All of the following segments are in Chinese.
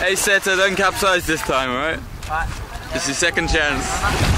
Hey setter, don't capsize this time, alright? This is your second chance.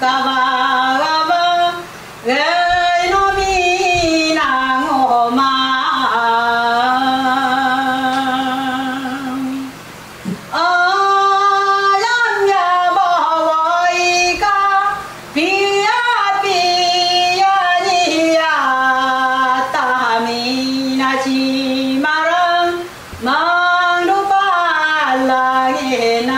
嘎巴嘎巴，格诺米囊欧玛，啊呀呀，莫瓦伊卡，比呀比呀，你呀，大米那吉玛郎，曼鲁巴拉耶那。